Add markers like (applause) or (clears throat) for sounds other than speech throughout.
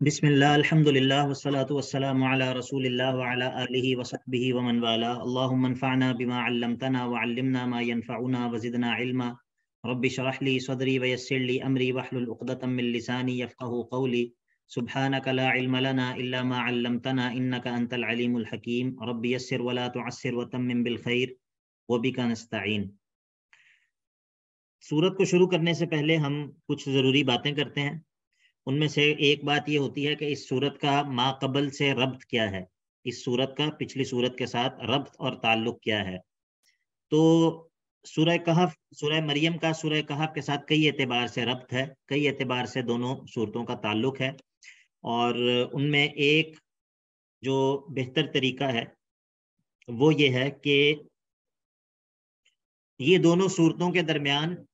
बिस्मिल्लाह अल्हम्दुलिल्लाह वस्सलातु वस्सलामु अला रसूलिल्लाह व अला आलिहि व सहबिहि व मन वाला अल्लाहुम्मा बिमा अल्लमतना व अल्लिमना मा यनफउना व ज़िदना इल्मा रब्बि शरह सदरी व अमरी वहलुल उक़दतम मिन लिसानी यफ़क़हू क़ौली सुब्हानक ला इल्म लना अल्लमतना इन्नका अंतल अलीमुल हकीम रब्बि यस्सिर व तुअस्सिर व बिल खैर व बिका सूरत को शुरू करने से पहले हम कुछ ज़रूरी बातें करते हैं। उनमें से एक बात यह होती है कि इस सूरत का माकबल से रब्त क्या है? इस सूरत का, पिछली सूरत के साथ रब्त और ताल्लुक क्या है? तो सूरह कहफ, सूरह मरियम का, सूरह कहफ के साथ कई एतबार से रब्त है। कई एतबार से दोनों सूरतों का ताल्लुक है। और उनमें एक जो बेहतर तरीका है, वो ये है कि ये दोनों सूरतों के दरमियान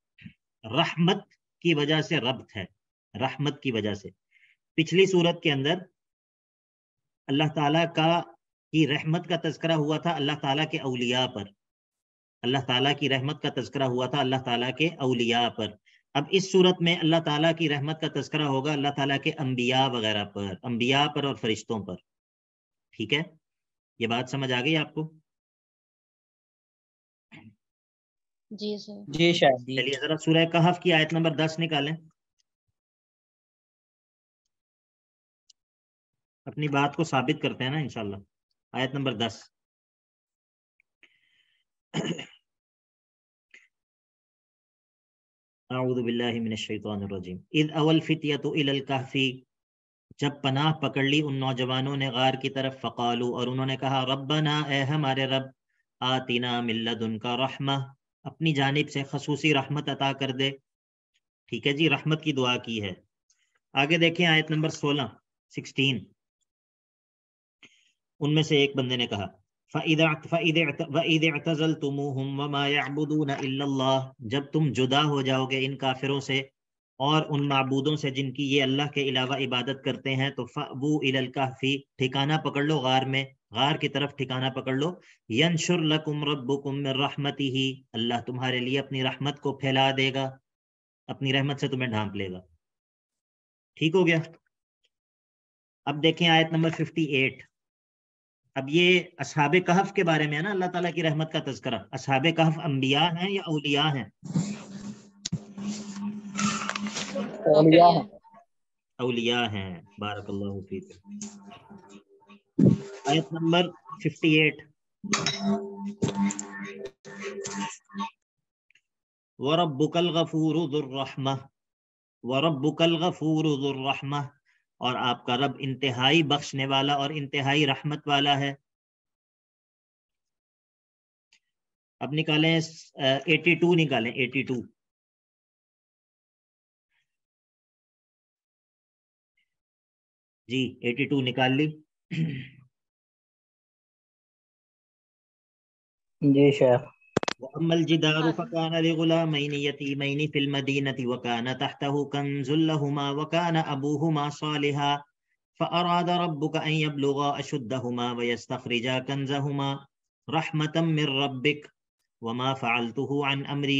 रहमत की वजह से रब्त है। रहमत की वजह से। पिछली सूरत के अंदर अल्लाह ताला का की रहमत का तस्करा हुआ था अल्लाह ताला के अलिया पर। अल्लाह ताला की रहमत का तस्करा हुआ था अल्लाह ताला के अलिया पर। अब इस सूरत में अल्लाह ताला की रहमत का तस्करा होगा अल्लाह ताला के अम्बिया वगैरह पर अम्बिया पर और फरिश्तों पर। ठीक है? ये बात समझ आ गई आपको? जी सर। जी शायद। चलिए जरा सूरह कहफ की आयत नंबर दस निकालें। अपनी बात को साबित करते हैं ना, इंशाल्लाह। आयत नंबर दस। जब पनाह पकड़ ली उन नौजवानों ने गार की तरफ़, फ़कालू और उन्होंने कहा, रब्बना, ए हमारे रब, आतिना मिल्लद उनका रहमा। अपनी जानिब से खसूसी रहमत अता कर दे। ठीक है जी, रहमत की दुआ की है। आगे देखें आयत नंबर सोलह, सिक्सटीन। उनमें से एक बंदे ने कहा जब तुम जुदा हो जाओगे इन काफिरों से और उन मबूदों से जिनकी ये अल्लाह के अलावा इबादत करते हैं तो फ़बू ठिकाना पकड़ लो गार में, गार की तरफ़ ठिकाना पकड़ लो। यनशुर लकुम रहमती ही अल्लाह तुम्हारे लिए अपनी रहमत को फैला देगा, अपनी रहमत से तुम्हें ढांप लेगा। ठीक हो गया? अब देखें आयत नंबर 58 अब ये असहाब कहफ के बारे में है ना अल्लाह ताला की रहमत का तस्करा असहाब कहफ अम्बिया हैं या अलिया हैं? अलिया हैं। फीक। आयत नंबर 58 वरब्बुकल गफूर ज़ुर रहमा वरब्बुकल गफूर ज़ुर रहमा और आपका रब इंतहाई बख्शने वाला और इंतहाई रहमत वाला है। अब निकालें एटी टू निकालें एटी टू जी एटी टू निकाल ली। जी, शेख। वअम्मल जिदारु फकान लिगुलामैन यतीमैन फिल मदीनति वकान तहतहु कंजुल लहुमा वकान अबूहुमा सालिहा फअराद रब्बुक अन यबलुगा अशुद्धहुमा वयस्तखरिजा कंजहुमा रहमतम मिर रब्बिक वमा फअलतुहु अन अमरी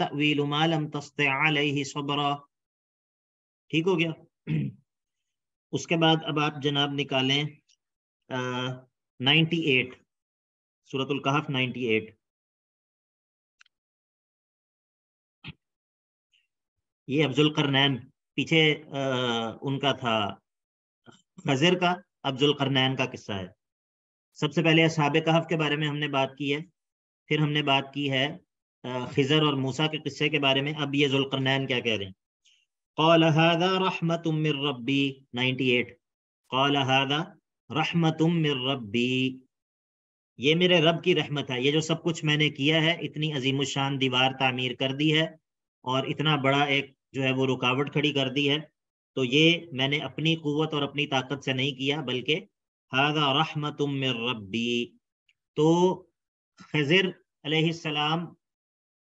तअवील मा लम तस्ति अलैहि सब्रा ठीक हो गया उसके बाद अब आप जनाब निकालें नाइन्टी एट सूरतुल कहफ नाइन्टी एट ये अफजुल करनैन पीछे आ, उनका था खजर का अफजुल करनैन का किस्सा है। सबसे पहले असहाब कहफ के बारे में हमने बात की है फिर हमने बात की है खिजर और मूसा के किस्से के बारे में अब ये जुलकरनैन क्या कह रहे हैं। रहमतुम मिर रब्बी 98 कौल हादा रहमतुम मिर रब्बी। ये मेरे रब की रहमत है ये जो सब कुछ मैंने किया है इतनी अजीम शान दीवार तामीर कर दी है और इतना बड़ा एक जो है वो रुकावट खड़ी कर दी है। तो ये मैंने अपनी कुत और अपनी ताकत से नहीं किया, बल्कि हादा रहमतुम मिर रब्बी। तो खजर सलाम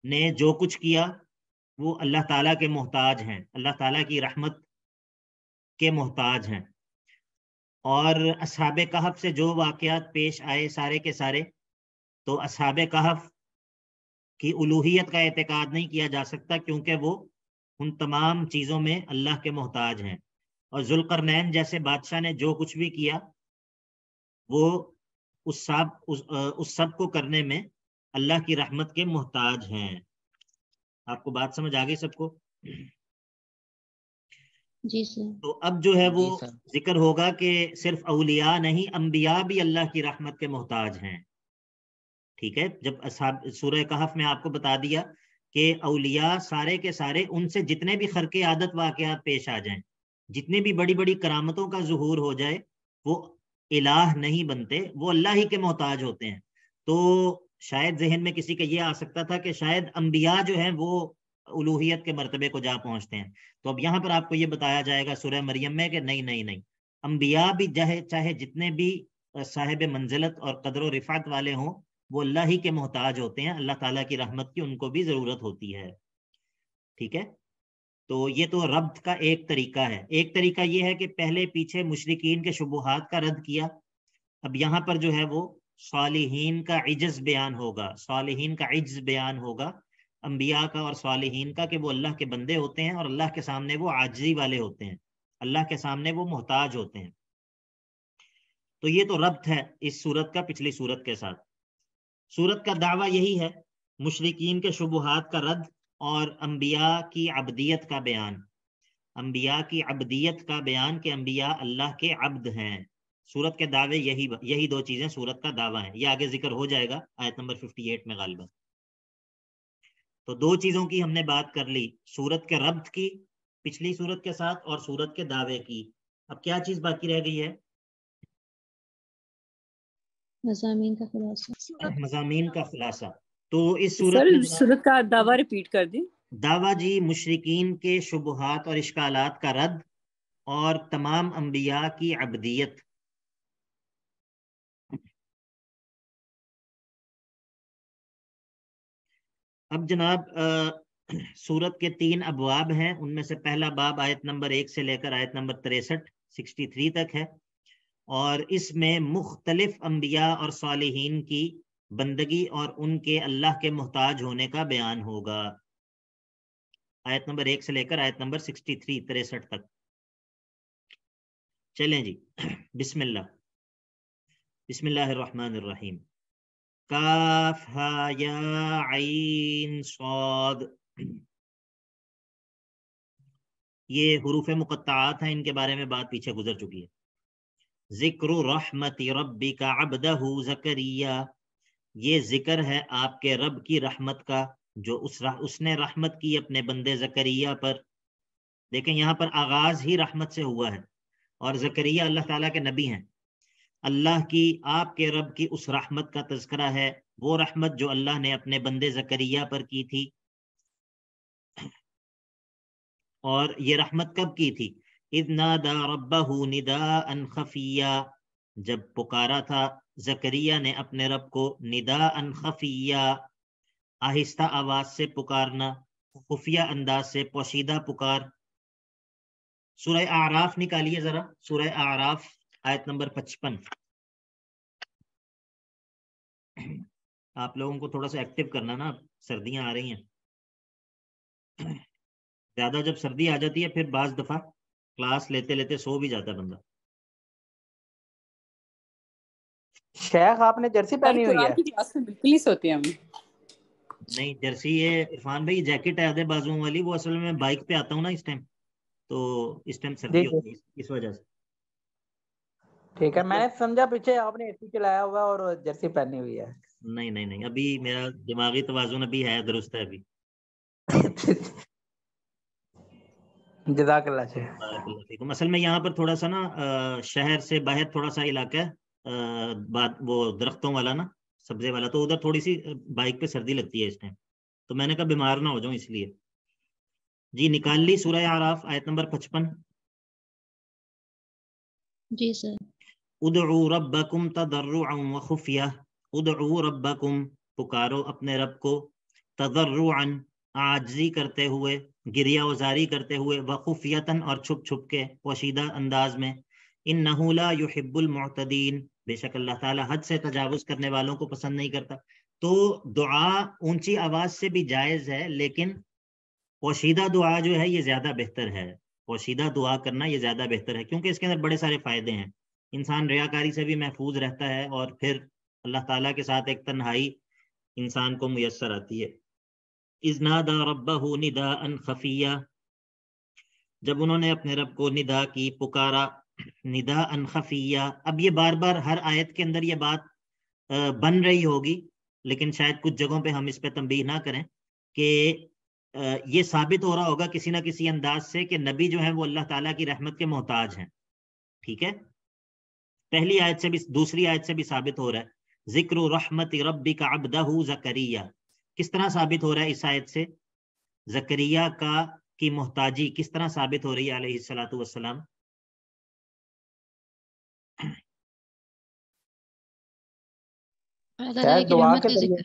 ने जो कुछ किया, वो अल्लाह ताला के मोहताज हैं, अल्लाह ताला की रहमत के मोहताज हैं। और असहाब कहफ से जो वाक़ात पेश आए सारे के सारे तो असहाब कहफ की उलूहियत का एतकाद नहीं किया जा सकता क्योंकि वो उन तमाम चीज़ों में अल्लाह के मोहताज हैं। और जुलकरनैन जैसे बादशाह ने जो कुछ भी किया वो उस सब उस, उस सबको करने में अल्लाह की रहमत के मोहताज हैं। आपको बात समझ आ गई सबको? जी सर। तो अब जो है वो ज़िक्र होगा कि सिर्फ़ अलिया नहीं अंबिया भी अल्लाह की रहमत के मोहताज हैं। ठीक है? जब सूर्य कहफ में आपको बता दिया कि अलिया सारे के सारे उनसे जितने भी खरके आदत वाकयात पेश आ जाएँ, जितनी भी बड़ी बड़ी करामतों का जहूर हो जाए, वो इलाह नहीं बनते, वो अल्लाह ही के मोहताज होते हैं। तो शायद जहन में किसी का ये आ सकता था कि शायद अम्बिया जो है, वो उलूहियत के मरतबे को जा पहुँचते हैं। तो अब यहाँ पर आपको ये बताया जाएगा सुरह मरियम में कि नहीं नहीं नहीं। अम्बिया भी चाहे चाहे जितने भी साहिब मंजिलत और कदर रिफात वाले हों वो अल्लाह ही के मोहताज होते हैं, अल्लाह ताला की रहमत की उनको भी ज़रूरत होती है। ठीक है? तो ये तो रब्त का एक तरीका है। एक तरीका ये है कि पहले पीछे मुशरकिन के शुबूहात का रद्द किया। अब यहाँ पर जो है वो सालिहीन का इजज बयान होगा। सालिहीन का इज्ज बयान होगा अम्बिया का और सालिहीन का कि वो अल्लाह के बंदे होते हैं और अल्लाह के सामने वो आजी वाले होते हैं। अल्लाह के सामने वो मोहताज होते हैं। तो ये तो रब्त है इस सूरत का, पिछली सूरत के साथ। सूरत का दावा यही है, मुशरकिन के शुबूहात का रद्द और अम्बिया की अबदियत का बयान। अम्बिया की अबदियत का बयान कि अम्बिया अल्लाह के अब्द हैं। सूरत के दावे यही यही दो चीज़ें सूरत का दावा है। ये आगे ज़िक्र हो जाएगा, आयत नंबर 58 में गालिबा। तो दो चीज़ों की हमने बात कर ली, सूरत के रब्त की, पिछली सूरत के साथ और सूरत के दावे की। अब क्या चीज़ बाकी रह गई है? मजामीन का खुलासा। मजामीन का खुलासा। तो इस सूरत सूरत का दावा रिपीट कर दी। दावा जी मुशरकिन के शुबहात और इश्कालात का रद्द और तमाम अम्बिया की अबदियत। अब जनाब सूरत के तीन अबवाब हैं। उनमें से पहला बाब आयत नंबर एक से लेकर आयत नंबर तिरसठ सिक्सटी थ्री तक है। और इसमें मुख्तलिफ़ अम्बिया और सालिहीन की बंदगी और उनके अल्लाह के मोहताज होने का बयान होगा। आयत नंबर एक से लेकर आयत नंबर सिक्सटी थ्री तिरसठ तक। चलें जी। बिस्मिल्लाह। बिस्मिल्लाहिर रहमानिर रहीम काफ या आइन सौद। ये हरूफ मुकत्तात हैं, इनके बारे में बात पीछे गुजर चुकी है। ज़िक्र रहमत रब्बी का अबदहू जकरिया। ये ज़िक्र है आपके रब की रहमत का जो उस रह, उसने रहमत की अपने बंदे जकरिया पर। देखें यहाँ पर आगाज़ ही रहमत से हुआ है और जकरिया अल्लाह ताला के नबी हैं। अल्लाह की आपके रब की उस रहमत का तस्करा है वो रहमत जो अल्लाह ने अपने बंदे जकरिया पर की थी। और ये रहमत कब की थी? अन खफिया। जब पुकारा था, जकरिया ने अपने रब को निदा अन खफिया। आहिस्ता आवाज़ से पुकारना, खुफिया अंदाज से पोशीदा पुकार। सूरह आराफ निकालिए जरा, सूरह आराफ, आयत नंबर पचपन। आप लोगों को थोड़ा सा एक्टिव करना ना, सर्दियाँ आ रही हैं। (clears throat) ज़्यादा जब सर्दी आ जाती है, फिर बाज दफ़ा क्लास लेते लेते सो भी जाता है बंदा। शेख आपने जर्सी पहनी हुई है? क्लास में बिल्कुल ही सोते हैं हम। नहीं जर्सी ये इरफान भाई जैकेट है आधे बाजुओं वाली वो असल में बाइक पे आता हूँ ना इस टाइम तो इस टाइम सर्दी होती है इस वजह से। ठीक है मैंने समझा पीछे आपने एसी चलाया हुआ और जर्सी पहनी हुई है। नहीं नहीं नहीं अभी मेरा दिमागी तवाजुन अभी है दुरुस्त है अभी। (laughs) जजाकल्ला असल में यहाँ पर थोड़ा सा ना शहर से बाहर थोड़ा सा इलाका है बात वो दरख्तों वाला ना सब्जे वाला तो उधर थोड़ी सी बाइक पे सर्दी लगती है इस टाइम तो मैंने कहा बीमार ना हो जाऊँ इसलिए। जी निकाल ली सूरह आराफ आयत नंबर पचपन। जी सर। उदू रब्बकुम तदर्रुअन व खुफिया। उदू रब्बकुम पुकारो अपने रब को। तदर्रुअन आजी करते हुए। गिरिया उजारी करते हुए व खुफियतन और छुप छुप के पोशीदा अंदाज में इन नहूला युहिब्बुल मुअतदीन बेशक अल्लाह ताला हद से तजावुज करने वालों को पसंद नहीं करता। तो दुआ ऊँची आवाज़ से भी जायज़ है, लेकिन पोशीदा दुआ जो है, ये ज़्यादा बेहतर है। पोशीदा दुआ करना ये ज़्यादा बेहतर है, क्योंकि इसके अंदर बड़े सारे फ़ायदे हैं। इंसान रियाकारी से भी महफूज रहता है और फिर अल्लाह ताला के साथ एक तन्हाई इंसान को मुयसर आती है। इजनादा रब्बहू निदा अन खफिया। जब उन्होंने अपने रब को निदा की, पुकारा निदा अन खफिया। अब ये बार बार हर आयत के अंदर ये बात बन रही होगी, लेकिन शायद कुछ जगहों पे हम इस पे तंबीह ना करें कि ये साबित हो रहा होगा किसी ना किसी अंदाज से कि नबी जो है वो अल्लाह ताला की रहमत के मोहताज हैं। ठीक है? पहली आयत से भी, दूसरी आयत से भी साबित हो रहा है। ज़िक्र रहमत रब्बी का अबदहू जकरिया। किस तरह साबित हो रहा है इस आयत से? जकरिया का की मोहताजी किस तरह साबित हो रही है के ज़रिए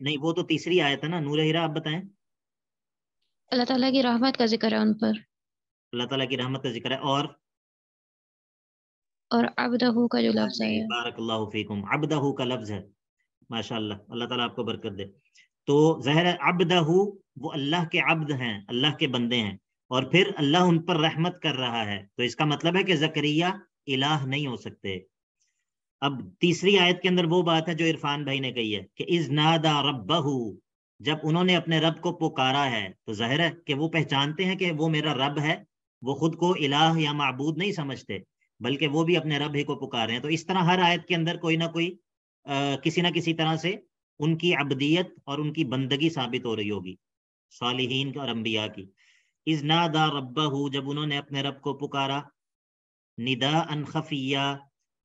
नहीं वो तो तीसरी आयत है ना नूर हीरा आप बताएँ। अल्लाह ताला की रहमत का ज़िक्र है उन पर। अल्लाह ताला की रहमत का ज़िक्र है और? और अबदहू का जो लफ्ज है। बारकल्लाहु फीकुम। अबदहू का लफ्ज है। माशाल्लाह, अल्लाह ताला आपको बरकत दे। तो जहर अबदहू वो अल्लाह के अब्द हैं, अल्लाह के बंदे हैं, और फिर अल्लाह उन पर रहमत कर रहा है। तो इसका मतलब है कि जकरिया इलाह नहीं हो सकते। अब तीसरी आयत के अंदर वो बात है जो इरफान भाई ने कही है कि इज़ नादा रब्बहू, जब उन्होंने अपने रब को पुकारा है तो जहर है कि वो पहचानते हैं कि वो मेरा रब है, वो खुद को इलाह या मबूद नहीं समझते, बल्कि वो भी अपने रब ही को पुकार रहे हैं। तो इस तरह हर आयत के अंदर कोई ना कोई किसी ना किसी तरह से उनकी अबदियत और उनकी बंदगी साबित हो रही होगी, सालिहीन और अम्बिया की। इज़ ना नादा रब्बहू, जब उन्होंने अपने रब को पुकारा निदा अन खफिया,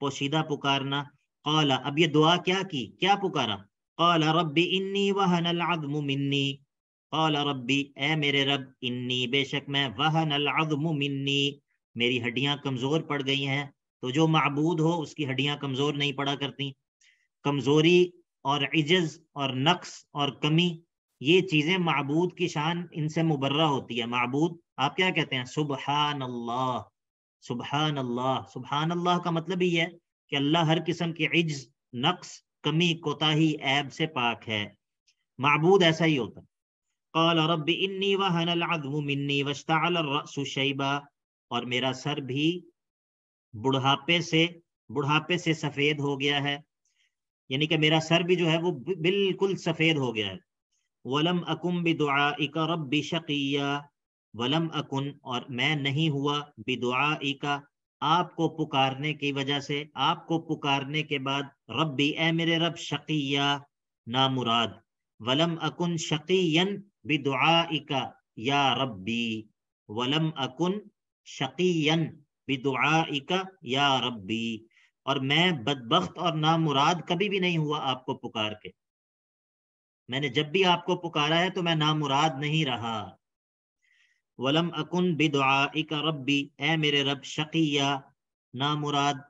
पोशीदा पुकारना, कौला, अब ये दुआ क्या की? क्या पुकारा? कौला, रब्बी इन्नी वहन अज़म मिन्नी। कौला, रब्बी, ए मेरे रब, इन्नी, बेशक मैं वहन अज़म मिन्नी। मेरी हड्डियाँ कमज़ोर पड़ गई हैं तो जो मबूद हो, उसकी हड्डियाँ कमज़ोर नहीं पड़ा करती। कमज़ोरी और इजज और नक्स और कमी, ये चीज़ें मबूद की शान इनसे मुबर्रा होती है। मबूद, आप क्या कहते हैं? सुबहान अल्लाह सुबहान अल्लाह सुबहान अल्लाह का मतलब ही है कि अल्लाह हर किस्म के इज्ज, नक्स, कमी, कोताही, ऐब से पाक है। मबूद ऐसा ही होता कौल रब इन्नी वहनमी वश्तबा और मेरा सर भी बुढ़ापे से बुढ़ापे से सफ़ेद हो गया है। यानी कि मेरा सर भी जो है वो बिल्कुल सफ़ेद हो गया है। वलम अकुम बिदुआ रब शकिया। वलम अकुन, और मैं नहीं हुआ बिदुआ का आपको पुकारने की वजह से। आपको पुकारने के बाद, रब्बी, ए मेरे रब, शकिया, ना मुराद। वलम अकुन शकीयन बिदुआ का या रब्बी। वलम अकुन शकीयन बिदुआ का या रब्बी। और मैं बदबख्त और ना मुराद कभी भी नहीं हुआ आपको पुकार के। मैंने जब भी आपको पुकारा है तो मैं ना मुराद नहीं रहा। वलम अकुन बिदुआ रब्बी, ए मेरे रब शकिया ना मुराद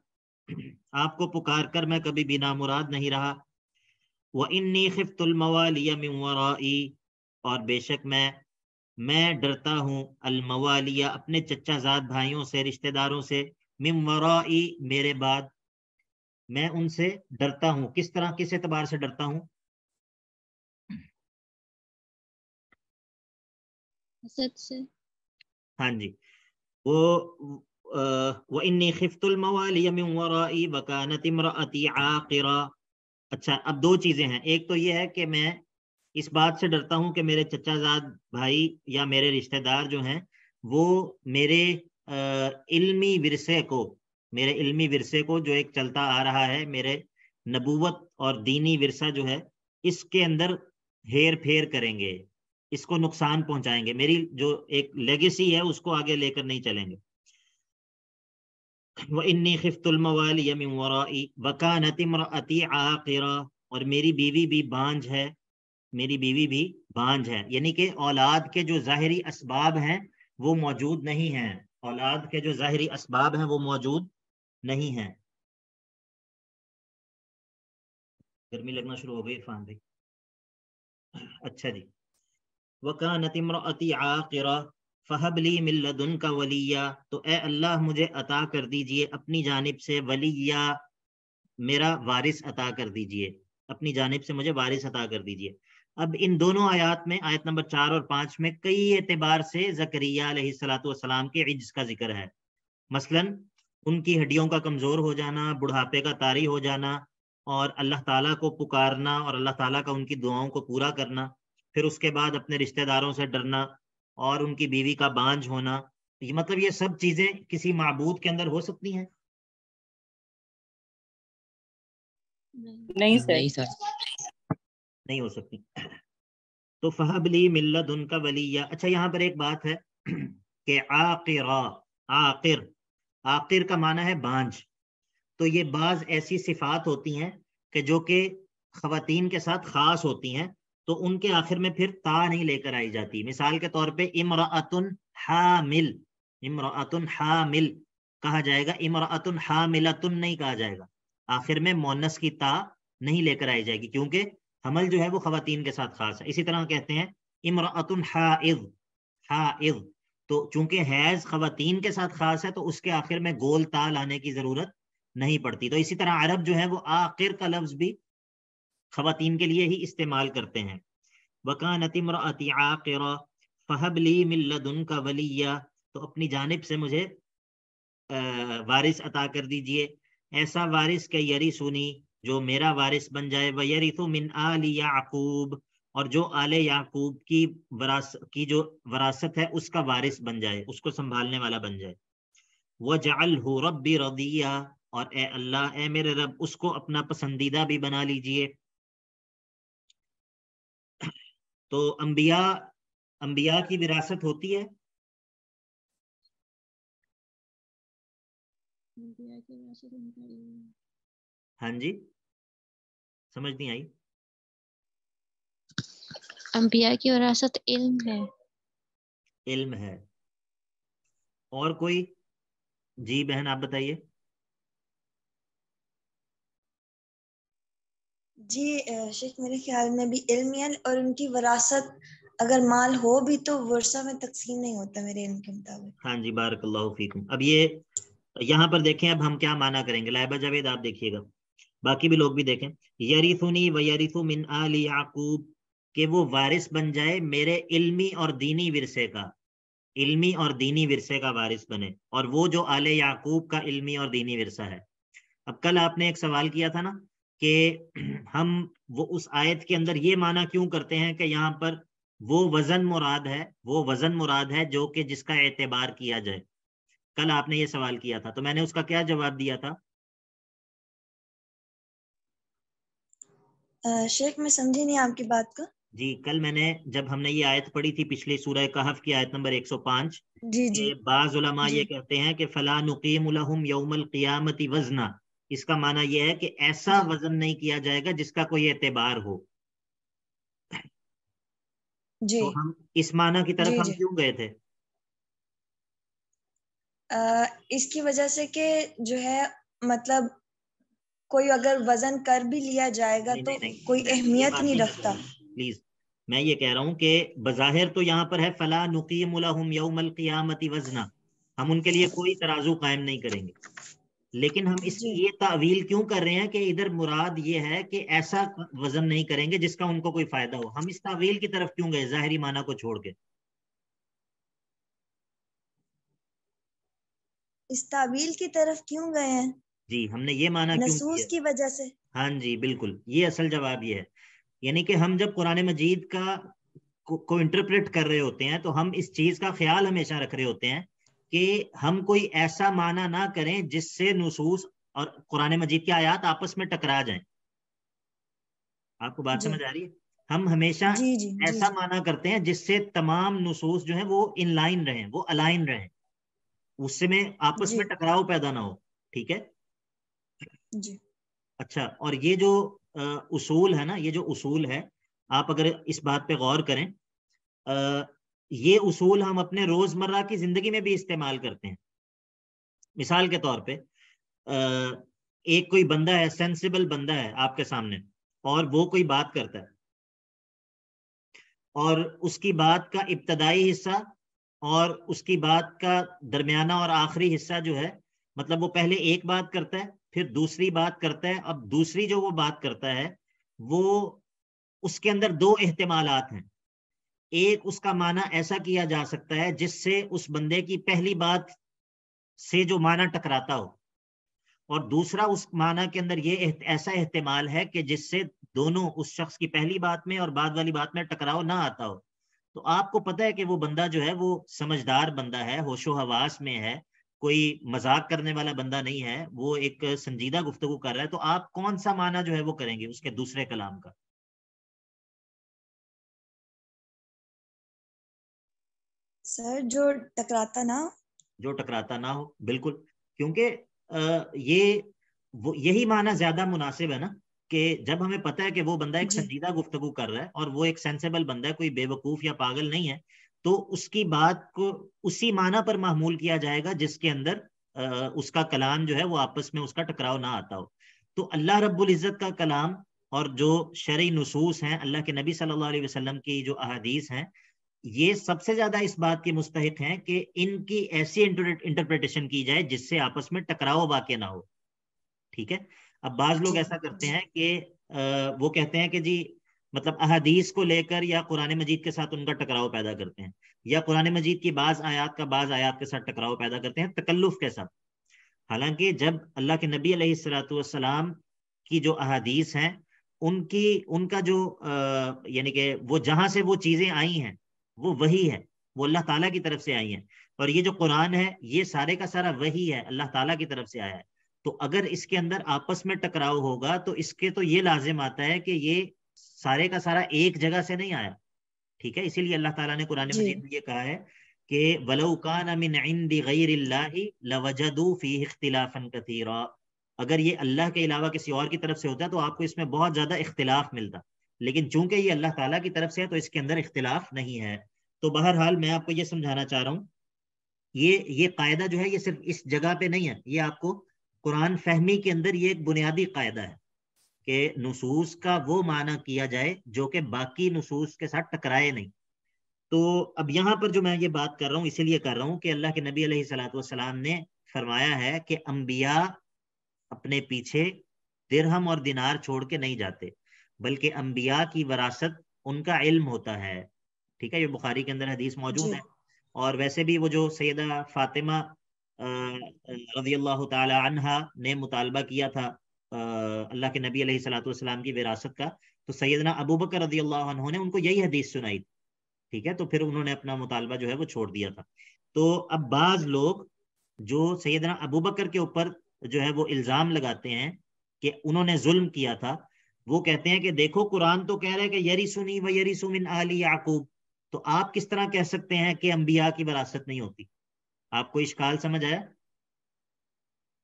आपको पुकार कर मैं कभी भी ना मुराद नहीं रहा। व इन्नी खिफ्तुलमवालिया मिन और बेशक मैं मैं डरता हूँ अलमवालिया अपने चचा जाद भाइयों से, रिश्तेदारों से मिम मेरे बाद। मैं उनसे डरता हूँ। किस तरह किस एतबार से डरता हूँ? से। हाँ जी। वो वो इन्नी खिफ्तुल मवालिया मिन वराई वकानत इमराती आकिरा। अच्छा अब दो चीज़ें हैं। एक तो ये है कि मैं इस बात से डरता हूँ कि मेरे चचाजाद भाई या मेरे रिश्तेदार जो हैं वो मेरे इल्मी विरसे को मेरे इल्मी विरसे को जो एक चलता आ रहा है, मेरे नबूवत और दीनी विरसा जो है, इसके अंदर हेर फेर करेंगे, इसको नुकसान पहुंचाएँगे। मेरी जो एक लेगेसी है, उसको आगे लेकर नहीं चलेंगे। इन्नी और मेरी बीवी भी बांझ है, मेरी बीवी भी बांझ है। यानी कि औलाद के जो जाहिरी असबाब हैं, वो मौजूद नहीं हैं। औलाद के जो जाहिरी असबाब हैं, वो मौजूद नहीं है। गर्मी लगना शुरू हो गई इरफान भाई। अच्छा जी। वकानत इमरअती आकिरा, फहबली मिल्लदुन का वलिया। तो ए अल्लाह, मुझे अता कर दीजिए, अपनी जानब से वलिया मेरा वारिस अता कर दीजिए। अपनी जानब से मुझे वारिस अता कर दीजिए। अब इन दोनों आयात में, आयत नंबर चार और पाँच में कई एतबार से जकरिया सलाम के इज्ज का ज़िक्र है। मसलन उनकी हड्डियों का कमज़ोर हो जाना बुढ़ापे का तारी हो जाना और अल्लाह ताला को पुकारना और अल्लाह ताला का उनकी दुआओं को पूरा करना फिर उसके बाद अपने रिश्तेदारों से डरना और उनकी बीवी का बांझ होना। ये मतलब ये सब चीज़ें किसी मबूद के अंदर हो सकती हैं? नहीं सर। नहीं सर। नहीं हो सकती। तो फहबली मिल्लत उनका वलिया। अच्छा यहाँ पर एक बात है कि आकिरा आकिर आकिर का माना है बांझ। तो ये बाज ऐसी सिफात होती हैं कि जो कि खातन के साथ खास होती हैं तो उनके आखिर में फिर ता नहीं लेकर आई जाती। मिसाल के तौर पे इमरातुन हामिल इमरातुन हामिल कहा जाएगा, इमरातुन हामिलतुन नहीं कहा जाएगा। आखिर में मोनस की ता नहीं लेकर आई जाएगी, क्योंकि हमल जो है वो खातन के साथ खास है। इसी तरह कहते हैं इमरातुन हाइज हाइज। तो चूँकि हैज़ खातन के साथ खास है तो उसके आखिर में गोल ता लाने की ज़रूरत नहीं पड़ती। तो इसी तरह अरब जो है, वो आखिर का लफ्ज भी खातन के लिए ही इस्तेमाल करते हैं। वकानत इमराती फहबली मिल्लदुन का वलिया तो अपनी जानब से मुझे वारिस अता कर दीजिए। ऐसा वारिस के यरी सुनी जो मेरा वारिस बन जाए व यरिथु मिन आल याकूब। और जो आले याकूब की वरास की जो वरासत है उसका वारिस बन जाए उसको संभालने वाला बन जाए। वह जाल हो रबी रदिया और ए अल्लाह ए मेरे रब उसको अपना पसंदीदा भी बना लीजिए। तो अंबिया अंबिया की विरासत होती है? हाँ जी। समझ नहीं आई? अंबिया की विरासत इल्म है। इल्म है। और कोई? जी बहन आप बताइए। जी शेख मेरे ख्याल में भी इल्मियन और उनकी वरासत अगर माल हो भी तो वर्षा में तकसीम नहीं होता मेरे इल्म के मुताबिक। हाँ जी बारकल्लाहु फीकुम। अब ये यहाँ पर देखें अब हम क्या माना करेंगे? लाइबा जावेद आप देखिएगा। बाकी भी लोग भी देखें। यरिथुनी व यरिथु मिन आल याकूब। के वो वारिस बन जाए मेरे इल्मी और दीनी विरसे का। इल्मी और दीनी विरसे का वारिस बने और वो जो आले याकूब का इल्मी और दीनी विरसा है। अब कल आपने एक सवाल किया था ना कि हम वो उस आयत के अंदर ये माना क्यों करते हैं कि यहाँ पर वो वज़न मुराद है, वो वज़न मुराद है जो कि जिसका एतबार किया जाए। कल आपने ये सवाल किया था तो मैंने उसका क्या जवाब दिया था? शेख, मैं समझी नहीं आपकी बात का। जी कल मैंने जब हमने ये आयत पढ़ी थी पिछली सूरह कहफ की आयत नंबर 105 जी जी। बाज उलमा ये कहते हैं कि फला नुकीम लहुम यौमल क़ियामती वजना। इसका माना यह है कि ऐसा वज़न नहीं किया जाएगा जिसका कोई एतबार हो। जी। तो हम इस माना की तरफ़ जी, हम क्यों गए थे? अ, इसकी वजह से कि जो है मतलब कोई अगर वज़न कर भी लिया जाएगा नहीं, तो नहीं, नहीं, कोई अहमियत नहीं रखता। प्लीज़ मैं ये कह रहा हूँ कि बजाहिर तो यहाँ पर है फला नुकीम यौमल क़ियामती वजना। हम उनके लिए कोई तराजू कायम नहीं करेंगे। लेकिन हम इसकी ये तावील क्यों कर रहे हैं कि इधर मुराद ये है कि ऐसा वज़न नहीं करेंगे जिसका उनको कोई फ़ायदा हो। हम इस तावील की तरफ़ क्यों गए जाहिरी माना को छोड़ के? इस तावील की तरफ़ क्यों गए हैं? जी हमने ये माना क्यों की वजह से। हाँ जी बिल्कुल। ये असल जवाब ये है। यानी कि हम जब कुरान मजीद का को, को इंटरप्रेट कर रहे होते हैं तो हम इस चीज़ का ख्याल हमेशा रख रहे होते हैं कि हम कोई ऐसा माना ना करें जिससे नसूस और कुरान मजीद की आयत आपस में टकरा जाएँ। आपको बात समझ आ रही है? हम हमेशा जी जी जी ऐसा माना करते हैं जिससे तमाम नसूस जो है वो इन लाइन रहे वो अलाइन रहे। उससे में आपस में टकराव पैदा ना हो ठीक है? जी। अच्छा और ये जो उसूल है ना ये जो उसूल है आप अगर इस बात पे गौर करें अ, ये उसूल हम अपने रोज़मर्रा की ज़िंदगी में भी इस्तेमाल करते हैं। मिसाल के तौर पे अ, एक कोई बंदा है सेंसिबल बंदा है आपके सामने और वो कोई बात करता है। और उसकी बात का इब्तदाई हिस्सा और उसकी बात का दरमियाना और आखिरी हिस्सा जो है मतलब वो पहले एक बात करता है फिर दूसरी बात करता है, अब दूसरी जो वो बात करता है, वो उसके अंदर दो एहतमालात हैं। एक, उसका माना ऐसा किया जा सकता है जिससे उस बंदे की पहली बात से जो माना टकराता हो। और दूसरा, उस माना के अंदर ये ऐसा एहतमाल है कि जिससे दोनों उस शख्स की पहली बात में और बाद वाली बात में टकराव ना आता हो। तो आपको पता है कि वो बंदा जो है, वो समझदार बंदा है होशो हवास में है कोई मज़ाक करने वाला बंदा नहीं है वो एक संजीदा गुफ्तगु कर रहा है तो आप कौन सा माना जो है वो करेंगे उसके दूसरे कलाम का? सर जो टकराता ना जो टकराता ना हो बिल्कुल। क्योंकि ये वो यही माना ज़्यादा मुनासिब है ना कि जब हमें पता है कि वो बंदा एक संजीदा गुफ्तगु कर रहा है और वो एक सेंसेबल बंदा है कोई बेवकूफ़ या पागल नहीं है तो उसकी बात को उसी माना पर मामूल किया जाएगा जिसके अंदर आ, उसका कलाम जो है वो आपस में उसका टकराव ना आता हो। तो अल्लाह रब्बुल इज़्ज़त का कलाम और जो शरी नसूस हैं अल्लाह के नबी सल्लल्लाहु अलैहि वसल्लम की जो अहादीस हैं ये सबसे ज़्यादा इस बात के मुस्तक हैं कि इनकी ऐसी इंटरप्रिटेशन की जाए जिससे आपस में टकराव वाक्य ना हो। ठीक है? अब बाज लोग ऐसा करते हैं कि वो कहते हैं कि जी मतलब अहदीस को लेकर या कुरान मजीद के साथ उनका टकराव पैदा करते हैं, या कुरान मजीद की बाज आयात का बाज आयात के साथ टकराव पैदा करते हैं, तकल्लुफ के साथ। हालाँकि जब अल्लाह के नबी सलाम की जो अहदीस हैं, उनकी, उनका जो यानी कि वो जहाँ से वो चीज़ें आई हैं, वो वही है, वो अल्लाह ताला की तरफ़ से आई है। और ये जो कुरान है, ये सारे का सारा वही है, अल्लाह ताला की तरफ़ से आया है। तो अगर इसके अंदर आपस में टकराव होगा तो इसके तो ये लाजिम आता है कि ये सारे का सारा एक जगह से नहीं आया। ठीक है? इसीलिए अल्लाह ताला ने कुरान मजीद में ये कहा है कि वलौकान मिन इंदी गैरिल्लाहि लवजदू फ़ी इख्तिलाफन कथीरा अगर ये अल्लाह के अलावा किसी और की तरफ़ से होता तो आपको इसमें बहुत ज़्यादा इख्तिलाफ मिलता। लेकिन चूँकि ये अल्लाह ताला की तरफ़ से है तो इसके अंदर इख्तिलाफ नहीं है। तो बहरहाल मैं आपको ये समझाना चाह रहा हूँ ये ये कायदा जो है ये सिर्फ़ इस जगह पे नहीं है। ये आपको कुरान फहमी के अंदर ये एक बुनियादी कायदा है। कि नसूस का वो माना किया जाए जो कि बाकी नसूस के साथ टकराए नहीं। तो अब यहाँ पर जो मैं ये बात कर रहा हूँ इसीलिए कर रहा हूँ कि अल्लाह के नबी सलाम ने फरमाया है कि अम्बिया अपने पीछे दिरहम और दिनार छोड़ के नहीं जाते बल्कि अम्बिया की वरासत उनका इल्म होता है। ठीक है ये बुखारी के अंदर हदीस मौजूद है। और वैसे भी वो जो सैदा फातिमा रज़ी अल्लाह तहा ने मुतालबा किया था अल्लाह के नबी सलाम की विरासत का। तो सैदना अबू बकर अल्लाह ने उनको यही हदीस सुनाई। ठीक है? तो फिर उन्होंने अपना मुतालबा जो है वो छोड़ दिया था। तो अब बाज लोग जो सैदना अबू बकर के ऊपर जो है वो इल्ज़ाम लगाते हैं कि उन्होंने जुल्म किया था, वो कहते हैं कि देखो, कुरान तो कह रहे हैं कि यरी सुनी व यरी सुमिन आली याकूब। तो आप किस तरह कह सकते हैं कि अंबिया की विरासत नहीं होती? आपको इश्काल समझ आया?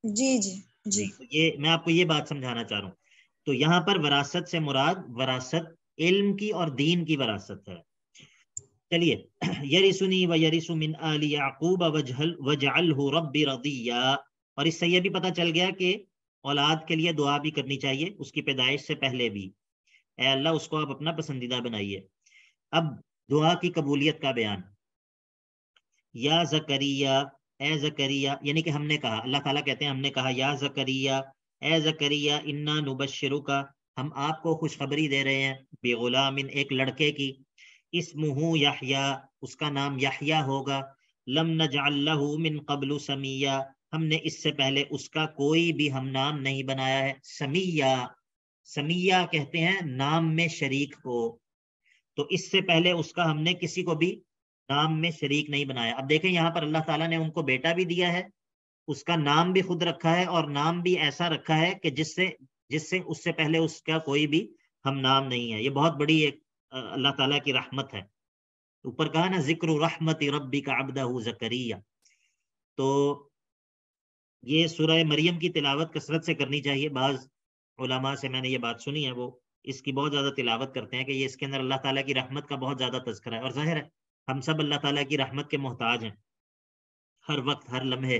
जी जी। जी। तो ये, मैं आपको ये बात समझाना चाह रहा हूँ। तो यहाँ पर वरासत से मुराद, वरासत इल्म की और दीन की वरासत है। चलिए (clears throat) यरी सुनी व यरी सुमिन आली याकूब वजहल वजअल रब्बी रदिया। और इससे यह भी पता चल गया कि औलाद के लिए दुआ भी करनी चाहिए, उसकी पैदाइश से पहले भी। ए अल्लाह, उसको आप अपना पसंदीदा बनाइए। अब दुआ की कबूलियत का बयान। या जकरिया ए जकरिया, यानी कि हमने कहा, अल्लाह ताला कहते हैं, हमने कहा, या जकरिया, ए जकरिया, इन्ना नुबशरु का हम आपको खुशखबरी दे रहे हैं बेगुलामिन एक लड़के की। इस मुहू याहिया, उसका नाम याहिया होगा। लम नजअल्लहु मिन कबलु समिया, हमने इससे पहले उसका कोई भी हम नाम नहीं बनाया है। समिया समिया कहते हैं, नाम में शरीक को। तो इससे पहले उसका हमने किसी को भी नाम में शरीक नहीं बनाया। अब देखें, यहाँ पर अल्लाह ताला ने उनको बेटा भी दिया है, उसका नाम भी खुद रखा है और नाम भी ऐसा रखा है कि जिससे जिससे उससे पहले उसका कोई भी हम नाम नहीं है। ये बहुत बड़ी एक अल्लाह ताला की रहमत है। ऊपर कहा ना, ज़िक्र रहमत रब्बी का अबदा जकरिया। तो ये सूरह मरियम की तिलावत कसरत से करनी चाहिए। बाज से मैंने ये बात सुनी है, वो इसकी बहुत ज़्यादा तिलावत करते हैं कि ये इसके अंदर अल्लाह ताला की रहमत का बहुत ज़्यादा तस्करा है। और ज़ाहिर है हम सब अल्लाह ताला की रहमत के मोहताज हैं। हर वक्त, हर लम्हे।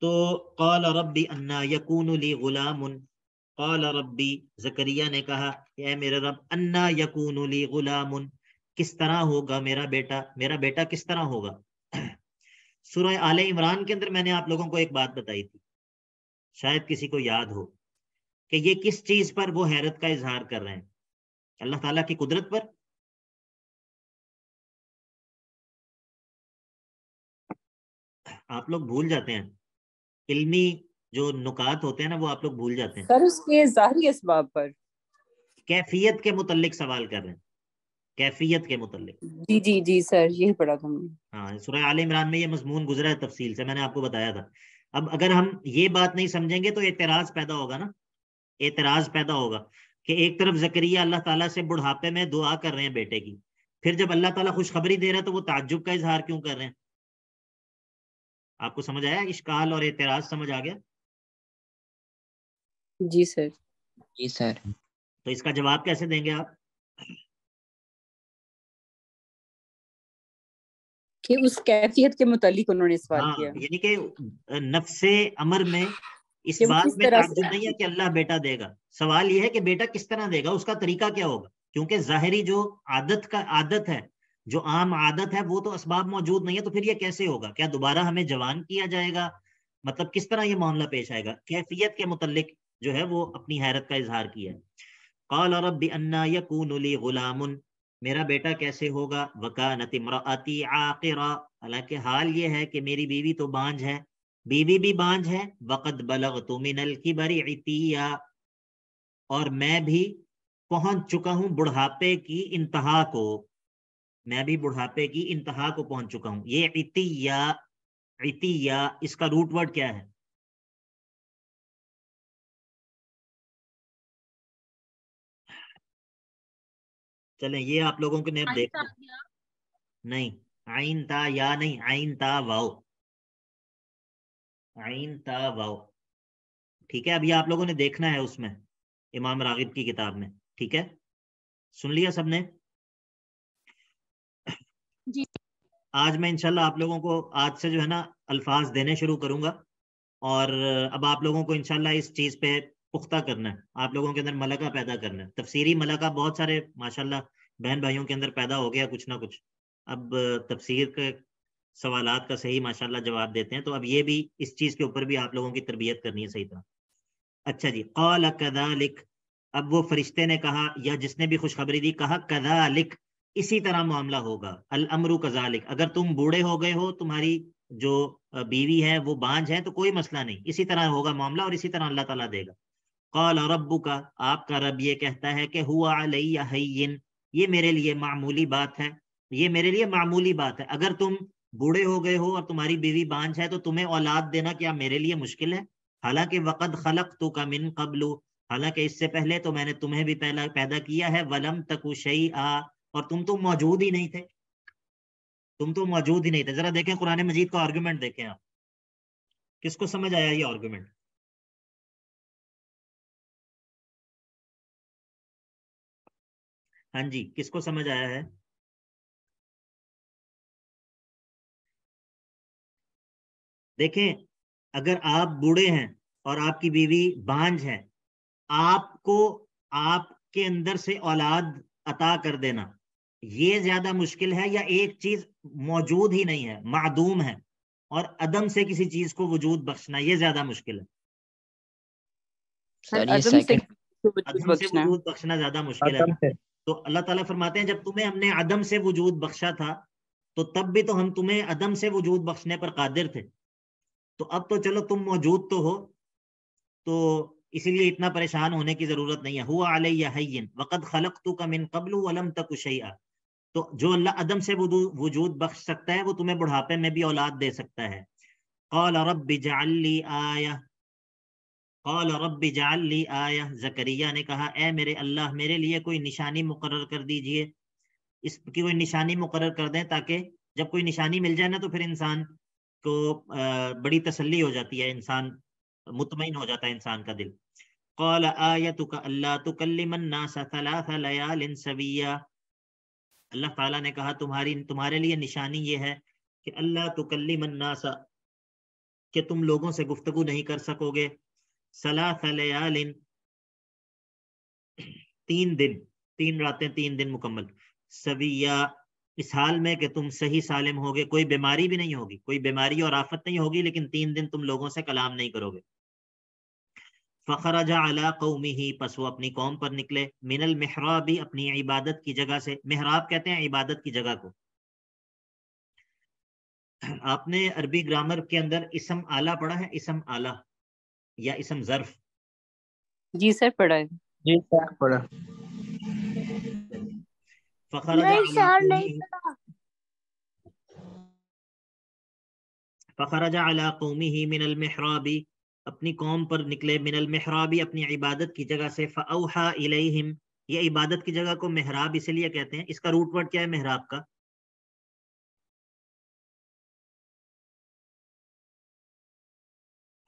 तो कौल रब्बी अन्ना यकून ली गुलामुन। कौल रब्बी, जकरिया ने कहा मेरे रब, अन्ना यकून ली गुलामुन। किस तरह होगा मेरा बेटा? मेरा बेटा किस तरह होगा? (clears throat) सूरह आले इमरान के अंदर मैंने आप लोगों को एक बात बताई थी। शायद किसी को याद हो कि ये किस चीज़ पर वो हैरत का इजहार कर रहे हैं। अल्लाह ताला की कुदरत पर आप लोग भूल जाते हैं। इल्मी जो नुकात होते हैं ना वो आप लोग भूल जाते हैं। सर उसके जाहिरी इसबाब पर। कैफियत के मुतलिक सवाल कर रहे हैं। कैफियत के मुतलिक जी जी जी सर यही पढ़ा था हाँ सूरह आल इमरान में ये मजमून गुजरा है तफसील से मैंने आपको बताया था। अब अगर हम ये बात नहीं समझेंगे तो एतराज़ पैदा होगा ना। एतराज़ पैदा होगा कि एक तरफ़ जकरिया अल्लाह ताला से बुढ़ापे में दुआ कर रहे हैं बेटे की फिर जब अल्लाह ताला खुशखबरी दे रहा है तो वो ताज्जुब का इजहार क्यों कर रहे हैं? आपको समझ आया? इश्काल और एतराज़ समझ आ गया? जी सर। जी सर। तो इसका जवाब कैसे देंगे आप? कि उस कैफियत के मुतालिक उन्होंने सवाल हाँ किया। यानी कि नफ्से अमर में इस बात में ताज्जुब नहीं है कि अल्लाह बेटा देगा। सवाल यह है कि बेटा किस तरह देगा? उसका तरीका क्या होगा? क्योंकि जाहिरी जो आदत का आदत है जो आम आदत है, वो तो असबाब मौजूद नहीं है तो फिर ये कैसे होगा? क्या दोबारा हमें जवान किया जाएगा? मतलब किस तरह ये मामला पेश आएगा? कैफियत के मुतलिक जो है, वो अपनी हैरत का इजहार किया काल रब्बि अन्ना यकूनु ली गुलामुन। मेरा बेटा कैसे होगा? वकानत इम्राअती आकिरा। हालाँकि हाल ये है कि मेरी बीवी तो बांझ है। बीवी भी बांझ है। वक़द बलगतु मिनल किबरी इतिया। और मैं भी पहुँच चुका हूँ बुढ़ापे की इंतहा को। मैं भी बुढ़ापे की इंतहा को पहुँच चुका हूँ। ये इतिया इतिया इसका रूट वर्ड क्या है? चलें ये आप लोगों के ने देख नहीं आइन ता या। नहीं आइन ता वाओ। आइन ता वाओ। ठीक है अभी आप लोगों ने देखना है उसमें इमाम रागिब की किताब में। ठीक है? सुन लिया सबने? आज मैं इंशाल्लाह आप लोगों को आज से जो है ना अल्फाज देने शुरू करूँगा और अब आप लोगों को इनशाला इस चीज़ पे पुख्ता करना है। आप लोगों के अंदर मलका पैदा करना है। तफसीरी मलका बहुत सारे, माशाल्लाह बहन भाइयों के अंदर पैदा हो गया कुछ ना कुछ। अब तफसीर के सवाल का सही, माशाल्लाह, जवाब देते हैं। तो अब ये भी इस चीज़ के ऊपर भी आप लोगों की तरबियत करनी है सही तरह। अच्छा जी, कौल कदालिक अब वो फरिश्ते ने कहा या जिसने भी खुशखबरी दी, कहा कदालिक इसी तरह मामला होगा। अल अमरु कजालिक। अगर तुम बूढ़े हो गए हो, तुम्हारी जो बीवी है, वो बांझ है तो कोई मसला नहीं। इसी तरह होगा मामला और इसी तरह अल्लाह ताला देगा। कौल रब्बू का आपका रब ये कहता है कि हुआ हय्यिन। ये मेरे लिए मामूली बात है। ये मेरे लिए मामूली बात है। अगर तुम बूढ़े हो गए हो और तुम्हारी बीवी बांझ है तो तुम्हें औलाद देना क्या मेरे लिए मुश्किल है? हालाँकि वक़द खलक तो का मिन कबलू। हालाँकि इससे पहले तो मैंने तुम्हें भी पहला पैदा किया है। वलम तकु शई आ और तुम तो मौजूद ही नहीं थे। तुम तो मौजूद ही नहीं थे। जरा देखें कुरान मजीद का आर्ग्यूमेंट देखें आप। किसको समझ आया ये आर्ग्यूमेंट हाँ जी, किसको समझ आया है? देखें, अगर आप बूढ़े हैं और आपकी बीवी बांझ है, आपको आपके अंदर से औलाद अता कर देना। ये ज़्यादा मुश्किल है या एक चीज़ मौजूद ही नहीं है मादूम है और अदम से किसी चीज़ को वजूद बख्शना ये ज़्यादा मुश्किल है। सर अदम से वजूद बख्शना। ज़्यादा मुश्किल है। तो अल्लाह ताला फरमाते हैं जब तुम्हें हमने अदम से वजूद बख्शा था तो तब भी तो हम तुम्हें अदम से वजूद बख्शने पर कादिर थे। तो अब तो चलो तुम मौजूद तो हो तो इसीलिए इतना परेशान होने की ज़रूरत नहीं है। हुआ वक़द खलक़तुका मिन क़ब्लु वलम तकु तो जो अल्लाह अदम से वजूद बख्श सकता है, वो तुम्हें बुढ़ापे में भी औलाद दे सकता है। क़ाल रब्बि जअल्ली आया, क़ाल रब्बि जअल्ली आया, जकरिया ने कहा, ए मेरे अल्लाह, मेरे लिए कोई निशानी मुकर्रर कर दीजिए। इसकी कोई निशानी मुकर कर दें ताकि जब कोई निशानी मिल जाए ना तो फिर इंसान को बड़ी तसल्ली हो जाती है, इंसान मुतमिन हो जाता है, इंसान का दिल। कौल आयतुका अल्लाह तुकल्लिमन नास थलाथ लयालिन सविया अल्लाह ताला ने कहा, तुम्हारी, तुम्हारे लिए निशानी ये है कि अल्लाह तुकल्लिमन नासा, कि तुम लोगों से गुफ्तगू नहीं कर सकोगे। सलाथ तीन दिन, तीन रातें, तीन दिन मुकम्मल। सविया, इस हाल में कि तुम सही सालिम होगे, कोई बीमारी भी नहीं होगी, कोई बीमारी और आफत नहीं होगी, लेकिन तीन दिन तुम लोगों से कलाम नहीं करोगे। फ़खरजा अला कौमी ही पस वो अपनी कौम पर निकले। मिनल मेहराबी अपनी इबादत की जगह से। मेहराब कहते हैं इबादत की जगह को। (clears throat) आपने अरबी ग्रामर के अंदर इसम आला पढ़ा है? इसम आला या इसम जर्फ? जी सर पढ़ा है। जी सर पढ़ा। फ़खरजा अला कौमी ही मिनल मेहराबी। अपनी कौम पर निकले मिनल मेहराबी अपनी इबादत की जगह से फ़ाउहा इलैहिम ये इबादत की जगह को मेहराब इसलिए कहते हैं इसका रूट वर्ड क्या है मेहराब का?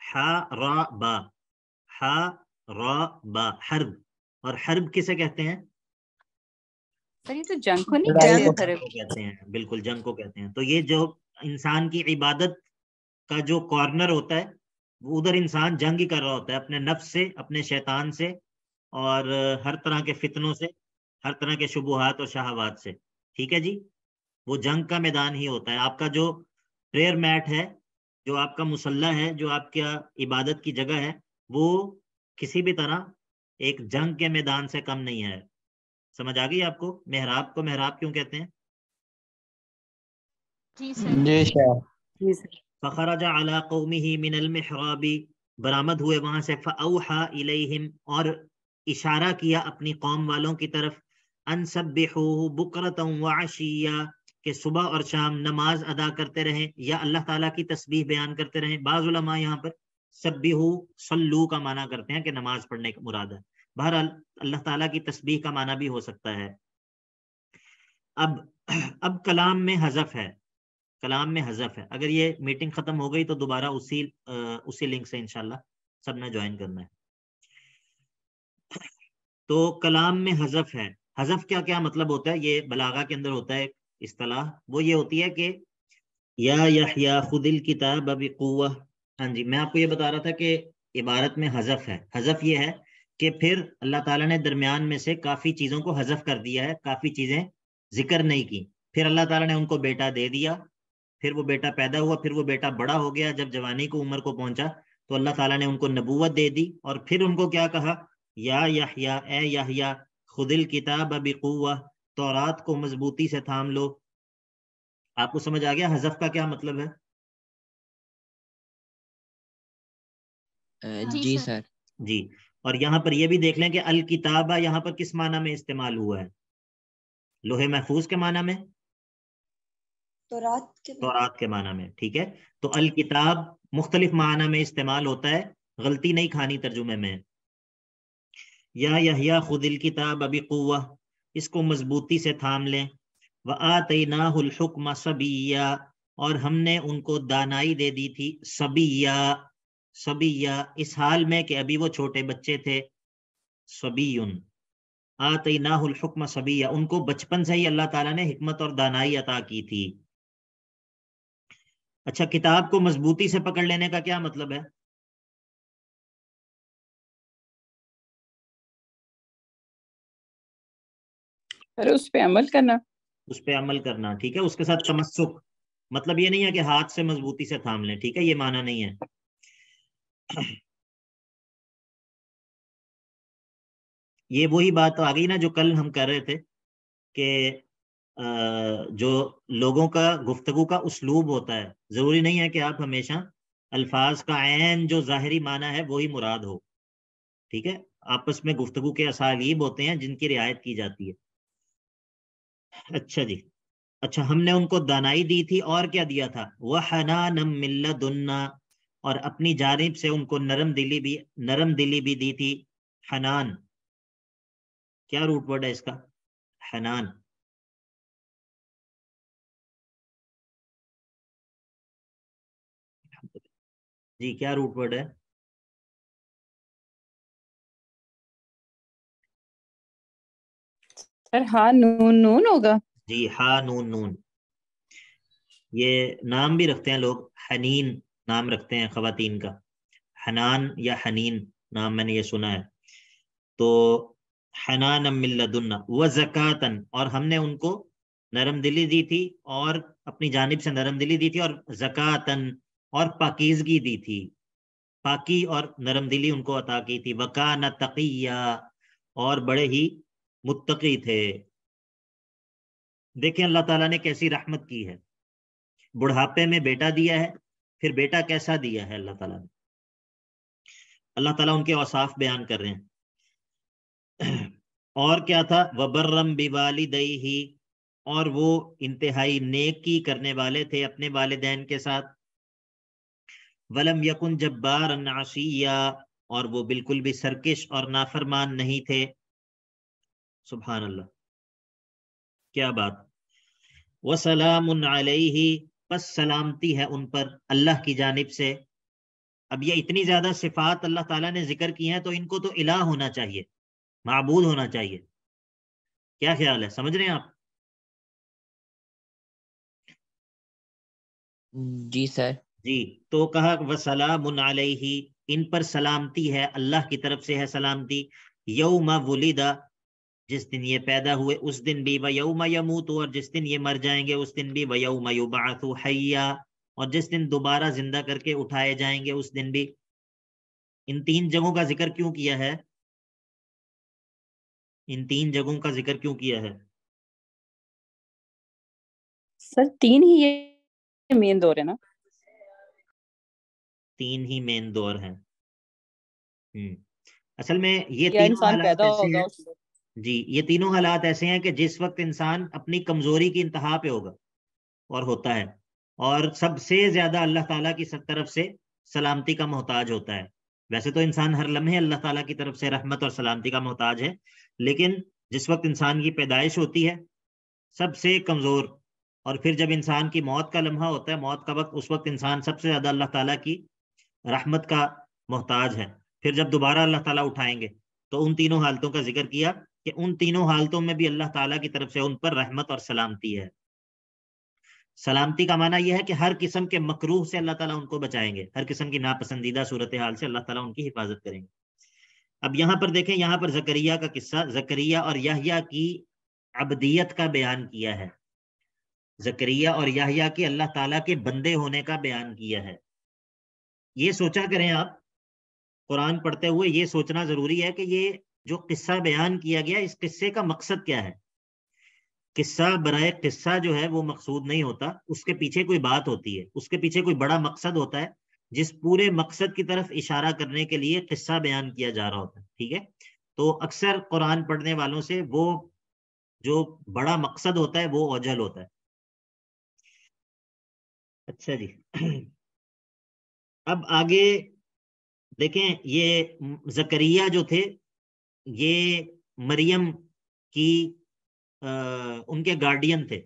हा रा बा हा रा बा हर्ब। और हर्ब किसे कहते हैं? सर ये तो जंग को नहीं कहते हैं बिल्कुल जंग को कहते हैं। तो ये जो इंसान की इबादत का जो कॉर्नर होता है उधर इंसान जंग ही कर रहा होता है अपने नफ्स से अपने शैतान से और हर तरह के फितनों से हर तरह के शुबुहात और शहावात से। ठीक है जी? वो जंग का मैदान ही होता है। आपका जो प्रेयर मैट है जो आपका मुसल्ला है जो आपका इबादत की जगह है वो किसी भी तरह एक जंग के मैदान से कम नहीं है। समझ आ गई आपको? मेहराब को मेहराब क्यों कहते हैं? जी सर। जी सर। फ़खरजा अला मेहराबी बरामद हुए वहाँ से फ़अौहा इलैहिम और इशारा किया अपनी कौम वालों की तरफ़ अन सब्बिहू बुकरतम व अशिया कि सुबह और शाम नमाज़ अदा करते रहें या अल्लाह ताला की तस्बीह बयान करते रहें बाज़ यहाँ पर सब्बिहू सल्लू का माना करते हैं कि नमाज़ पढ़ने का मुराद है बहरहाल अल्लाह ताला की तस्बीह का माना भी हो सकता है अब अब कलाम में हजफ है कलाम में हजफ है। अगर ये मीटिंग खत्म हो गई तो दोबारा उसी उसी लिंक से इंशाल्लाह सबने ज्वाइन करना है। तो कलाम में हजफ है। हजफ क्या क्या मतलब होता है? ये बलागा के अंदर होता है इस्तलाह। वो ये होती है कि या यहया खुदिल किताब अभी कुआ हाँ जी, मैं आपको ये बता रहा था कि इबारत में हजफ है। हजफ ये है कि फिर अल्लाह ताला ने दरमियान में से काफ़ी चीज़ों को हजफ कर दिया है, काफ़ी चीज़ें ज़िक्र नहीं की। फिर अल्लाह ताला ने उनको बेटा दे दिया फिर वो बेटा पैदा हुआ फिर वो बेटा बड़ा हो गया जब जवानी को उम्र को पहुँचा तो अल्लाह ताला ने उनको नबूवत दे दी और फिर उनको क्या कहा? या यहया ए यहया खुदिल किताब कुआ तौरात को मजबूती से थाम लो। आपको समझ आ गया हजफ का क्या मतलब है? जी। सर। जी और यहाँ पर यह भी देख लें कि अल किताबा यहाँ पर किस माना में इस्तेमाल हुआ है? लोहे महफूज के माना में? तो रात के माना में, ठीक है? तो अल किताब मुख्तलिफ़ माना में इस्तेमाल होता है, गलती नहीं खानी तर्जुमे में। या यहिया खुदिल किताब अभी कुआ इसको मजबूती से थाम लें। व आतनाहुल हुक्म सबिया, और हमने उनको दानाई दे दी थी सबिया। सबिया, इस हाल में कि अभी वो छोटे बच्चे थे, सबीयुन। आतनाहुल हुक्म सबिया, उनको बचपन से ही अल्लाह ताला ने हिकमत और दानाई अता की थी। अच्छा किताब को मजबूती से पकड़ लेने का क्या मतलब है? अरे उस पे अमल करना। उस पर अमल करना ठीक है? उसके साथ तमस्सुक। मतलब ये नहीं है कि हाथ से मजबूती से थाम लें ठीक है? ये माना नहीं है। (clears throat) ये वही बात आ गई ना जो कल हम कर रहे थे कि जो लोगों का, गुफ्तगु का उसलूब होता है। ज़रूरी नहीं है कि आप हमेशा अल्फाज का आन जो ज़ाहरी माना है, वही मुराद हो। ठीक है? आपस में गुफ्तगु के असालीब होते हैं, जिनकी रियायत की जाती है। अच्छा जी। अच्छा हमने उनको दानाई दी थी, और क्या दिया था? वह हनानम मिल्लदुन्ना और अपनी जानब से उनको नरम दिली भी, नरम दिली भी दी थी। हनान। क्या रूट वर्ड है इसका? हनान। जी क्या रूट वर्ड है? सर हाँ नून नून होगा? जी हा नून नून। ये नाम भी रखते हैं लोग हनीन नाम रखते हैं खवातीन का। हनान या हनीन नाम मैंने ये सुना है। तो हनान मिल्लदुन्ना व जकातन और हमने उनको नरम दिली दी थी और अपनी जानिब से नरम दिली दी थी और जकातन और पाकिजगी दी थी। पाकी और नरम दिली उनको अता की थी। वका न तकिया, और बड़े ही मुत्तकी थे। देखें अल्लाह ताला ने कैसी रहमत की है। बुढ़ापे में बेटा दिया है, फिर बेटा कैसा दिया है अल्लाह ताला ने? अल्लाह ताला उनके औसाफ बयान कर रहे हैं। (clears throat) और क्या था? वबर्रम बिवाली दई ही और वो इंतहाई नेकी करने वाले थे अपने वालदेन के साथ। वलम यकुन जब्बार नासिया और वो बिल्कुल भी सरकिश और नाफरमान नहीं थे। सुबहान अल्लाह क्या बात। वसलाम अलैहि, बस सलामती है उन पर अल्लाह की जानिब से। अब ये इतनी ज़्यादा सिफात अल्लाह ताला ने ज़िक्र की हैं तो इनको तो इलाह होना चाहिए, मबूद होना चाहिए। क्या ख्याल है? समझ रहे हैं आप? जी, सर। जी तो कहा वसलाम अलैहि, इन पर सलामती है, अल्लाह की तरफ़ से है सलामती। यौमा वुलिदा, जिस दिन ये पैदा हुए, उस दिन भी, व यौमा यमूत, और जिस दिन ये मर जाएँगे, उस दिन भी, व यौमा युबातु हैया और जिस दिन दोबारा ज़िंदा करके उठाए जाएँगे, उस दिन भी। इन तीन जगहों का ज़िक्र क्यों किया है? इन तीन जगहों का ज़िक्र क्यों किया है? सर, तीन ही ये मेन दौर है ना? तीन ही मेन दौर हैं। हम्म असल में ये या तीनों हालात ऐसे हैं जी ये तीनों हालात ऐसे हैं कि जिस वक्त इंसान अपनी कमज़ोरी की इंतहा पे होगा और होता है और सबसे ज़्यादा अल्लाह ताला की सब तरफ़ से सलामती का मोहताज होता है। वैसे तो इंसान हर लम्हे अल्लाह ताला की तरफ़ से रहमत और सलामती का मोहताज है लेकिन जिस वक्त इंसान की पैदाइश होती है सबसे कमज़ोर और फिर जब इंसान की मौत का लम्हा होता है मौत का वक्त उस वक्त इंसान सबसे ज़्यादा अल्लाह ताला की रहमत का मोहताज है। फिर जब दोबारा अल्लाह ताला उठाएँगे तो उन तीनों हालतों का ज़िक्र किया कि उन तीनों हालतों में भी अल्लाह ताला की तरफ़ से उन पर रहमत और सलामती है। सलामती का माना यह है कि हर किस्म के मकरूह से अल्लाह ताला उनको बचाएँगे, हर किस्म की नापसंदीदा सूरत हाल से अल्लाह ताला उनकी हिफाजत करेंगे। अब यहाँ पर देखें, यहाँ पर जकरिया का किस्सा, जकरिया और याहिया की अबदियत का बयान किया है। जकरिया और याहिया के अल्लाह ताला के बंदे होने का बयान किया है। ये सोचा करें आप, कुरान पढ़ते हुए ये सोचना ज़रूरी है कि ये जो किस्सा बयान किया गया, इस किस्से का मकसद क्या है? किस्सा बराए किस्सा जो है, वो मकसूद नहीं होता। उसके पीछे कोई बात होती है। उसके पीछे कोई बड़ा मकसद होता है, जिस पूरे मकसद की तरफ़ इशारा करने के लिए किस्सा बयान किया जा रहा होता है। ठीक है? तो अक्सर कुरान पढ़ने वालों से वो जो बड़ा मकसद होता है, वो ओझल होता है। अच्छा जी। (clears throat) अब आगे देखें ये जकरिया जो थे ये मरियम की आ, उनके गार्डियन थे।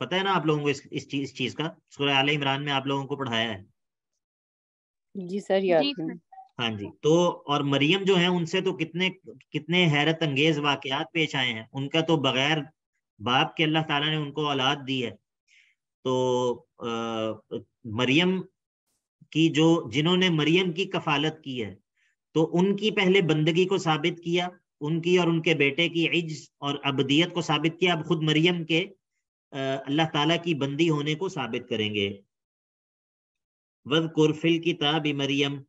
पता है ना आप लोगों को इस इस चीज़ इस चीज़ का? सूरह आल इमरान में आप लोगों को पढ़ाया है। जी सर याद है। हाँ जी तो और मरियम जो है उनसे तो कितने कितने हैरत अंगेज वाकयात पेश आए हैं। उनका तो बगैर बाप के अल्लाह ताला ने उनको औलाद दी है। तो आ, मरियम की जो जिन्होंने मरियम की कफालत की है तो उनकी पहले बंदगी को साबित किया, उनकी और उनके बेटे की इज़ और अबदियत को साबित किया। अब खुद मरियम के अल्लाह ताला की बंदी होने को साबित करेंगे। वद कुरफिल किताब मरियम,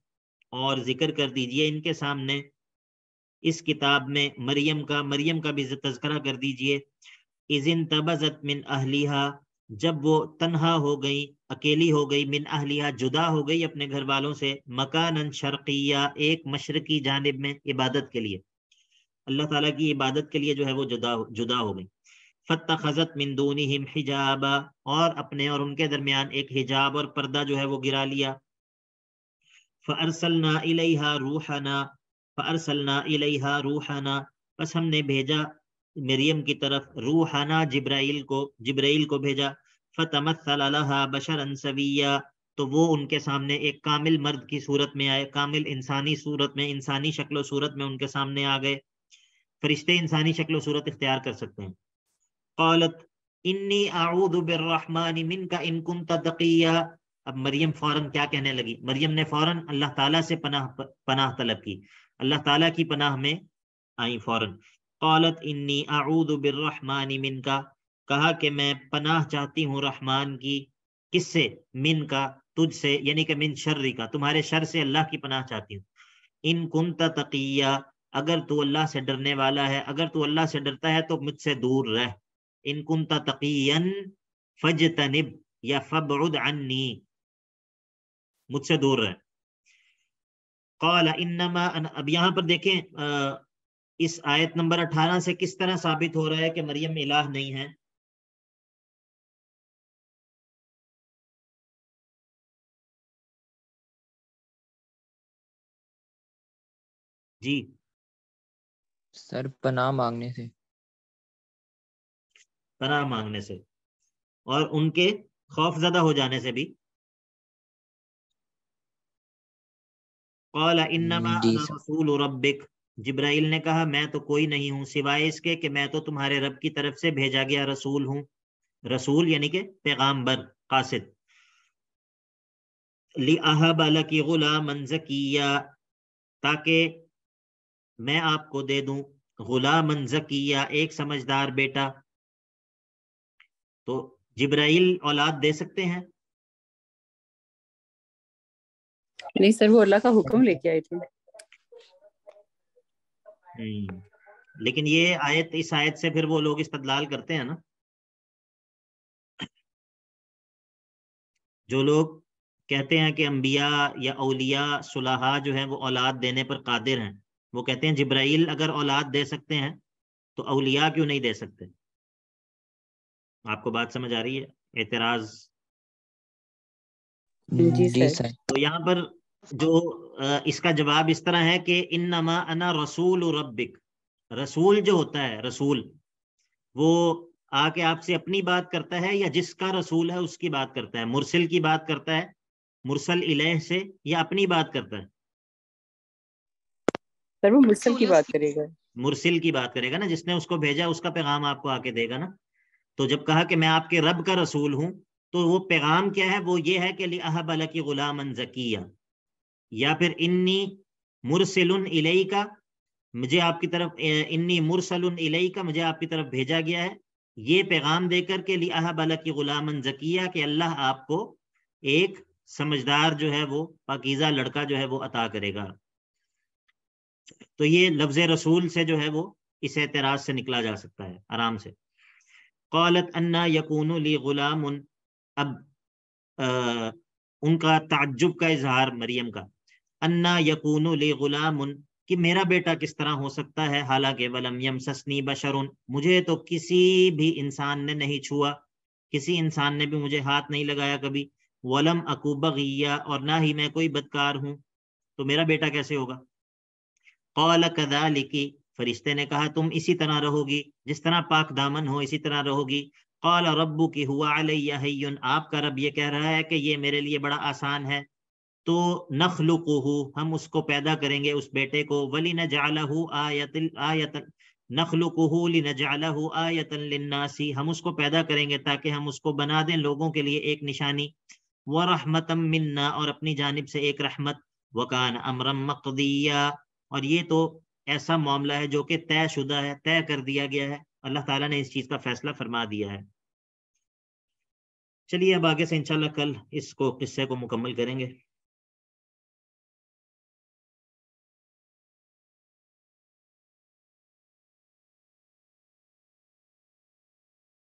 और ज़िक्र कर दीजिए इनके सामने। इस किताब में मरियम का मरियम का भी तस्करा कर दीजिए। इजिन तबजत मिन अहलिहा, जब वो तनहा हो गई अकेली हो गई, मिन अहलिया, जुदा हो गई अपने घर वालों से मकान शर्किया, एक मशरकी जानब में इबादत के लिए। अल्लाह ताला की इबादत के लिए जो है वो जुदा जुदा हो गई। फत खजत मिंदूनी हिम हिजाबा, और अपने और उनके दरमियान एक हिजाब और पर्दा जो है वो गिरा लिया। फ़अरसलना इलैहा रूहाना, फ़अरसलना इलेहा रूहाना, बस हमने भेजा मरियम की तरफ़, रूहाना जिब्राइल को जिब्राइल को भेजा। फतमसलहा बशरन सविया तो वो उनके सामने एक कामिल मर्द की सूरत में आए कामिल इंसानी सूरत में इंसानी शक्ल सूरत में उनके सामने आ गए फरिश्ते इंसानी शक्ल सूरत इख्तियार कर सकते हैं कौलत इन्नी आऊदु बिर्रहमान मिनका इन कुंत तकिया अब मरियम फ़ौरन क्या कहने लगी मरियम ने फ़ौरन अल्लाह ताला से पनाह पनाह तलब की अल्लाह ताला की पनाह में आई फ़ौरन कौलत इन्नी आऊदु बिर्रहमान मिनका कहा कि मैं पनाह चाहती हूँ रहमान की किससे? मिन का तुझसे यानी कि मिन शर्री का। तुम्हारे शर से अल्लाह की पनाह चाहती हूँ। इन कुंता तकिया अगर तू अल्लाह से डरने वाला है अगर तू अल्लाह से डरता है तो मुझसे दूर रह। इन कुंता तकियन फज तनिब या फबुद अन्नी मुझसे दूर रह। कौला इन्नमा अब यहाँ पर देखें आ, इस आयत नंबर 18 से किस तरह साबित हो रहा है कि मरियम इलाह नहीं है? जी। सर पनाह मांगने से। पनाह मांगने से। और उनके खौफजदा हो जाने से भी। रसूल रब्बिक। जिब्राइल ने कहा मैं तो कोई नहीं हूँ सिवाय इसके कि मैं तो तुम्हारे रब की तरफ़ से भेजा गया रसूल हूँ। रसूल यानी कि पैगाम्बर कासिद। ली अहब की गुलाम जकिया ताकि मैं आपको दे दूँ गुलाम जकिया एक समझदार बेटा। तो जिब्राइल औलाद दे सकते हैं? नहीं सर वो अल्लाह का हुक्म लेके आए थे। हम्म, लेकिन ये आयत इस आयत से फिर वो लोग इस्तदलाल करते हैं ना? जो लोग कहते हैं कि अंबिया या औलिया सुलाहा जो है वो औलाद देने पर कादिर हैं। वो कहते हैं जिब्राइल अगर औलाद दे सकते हैं तो अलिया क्यों नहीं दे सकते? आपको बात समझ आ रही है? एतराज़। जी सर। तो यहाँ पर जो इसका जवाब इस तरह है कि इन नमा अना रसूल रबिक रसूल जो होता है रसूल वो आके आपसे अपनी बात करता है या जिसका रसूल है उसकी बात करता है? मुरसिल की बात करता है? मुरसल इलेह से या अपनी बात करता है? सर वो मुरसल की बात करेगा। मुरसिल की बात करेगा ना जिसने उसको भेजा उसका पैगाम आपको आके देगा ना। तो जब कहा कि मैं आपके रब का रसूल हूँ तो वो पैगाम क्या है? वो ये है कि अहबल की गुलाम जकिया। या फिर इन्नी मुरसिल इलई का मुझे आपकी तरफ़ इन्नी मुरसल इलई का मुझे आपकी तरफ़ भेजा गया है। ये पैगाम देकर के लिया की गुलामन जकिया कि अल्लाह आपको एक समझदार जो है वो पाकिजा लड़का जो है वो अता करेगा। तो ये लफ्ज रसूल से जो है वो इस एतराज़ से निकला जा सकता है आराम से। कौलत अन्ना यकून ली गुलाम अब आ, उनका ताज्जुब का इजहार मरियम का। अन्ना यकून ले गुलाम कि मेरा बेटा किस तरह हो सकता है? हालाँकि वलम यम ससनी बशरुन। मुझे तो किसी भी इंसान ने नहीं छुआ किसी इंसान ने भी मुझे हाथ नहीं लगाया कभी। वलम अकूबगिया और ना ही मैं कोई बदकार हूँ। तो मेरा बेटा कैसे होगा? कौल कदा लिखी फरिश्ते ने कहा, तुम इसी तरह रहोगी, जिस तरह पाक दामन हो, इसी तरह रहोगी। कौल रब्बू की हुआ आपका रब ये कह रहा है कि ये मेरे लिए बड़ा आसान है। तो नखलुकुहु, हम उसको पैदा करेंगे, उस बेटे को। वली न जालहू आयतल नखलुकुहु ली न जालहू आयतन लिन्नासी, हम उसको पैदा करेंगे ताकि हम उसको बना दें लोगों के लिए एक निशानी। व रहमतम मिन्ना, और अपनी जानब से एक रहमत। वकान अमरम मकदिया और ये तो ऐसा मामला है जो कि तय शुदा है, तय कर दिया गया है। अल्लाह ताला ने इस चीज़ का फैसला फरमा दिया है। चलिए अब आगे से इंशाल्लाह कल इसको किस्से को मुकम्मल करेंगे।